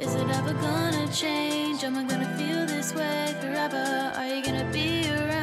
Is it ever gonna change? Am I gonna feel this way forever? Are you gonna be around?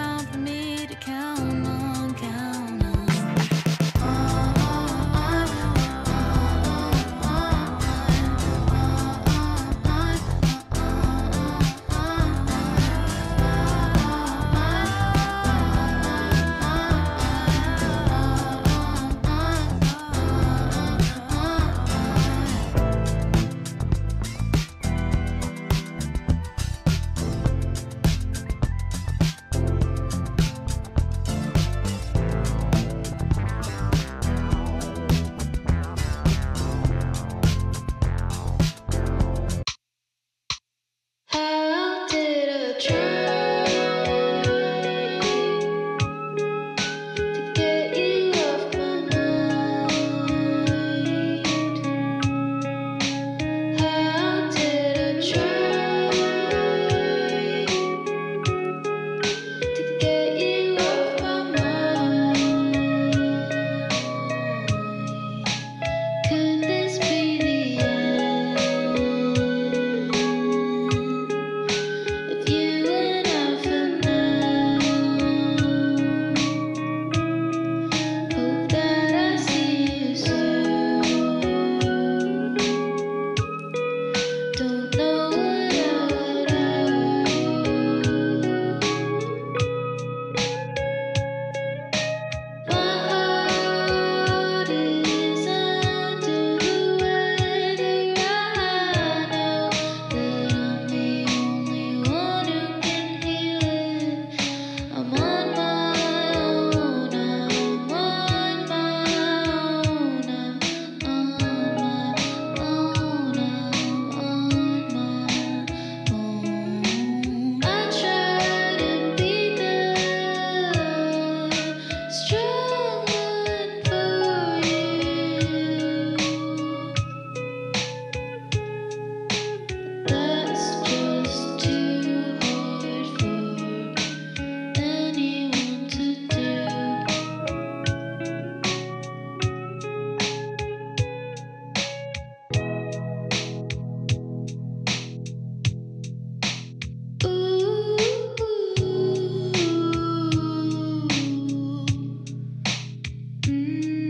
Mm-hmm.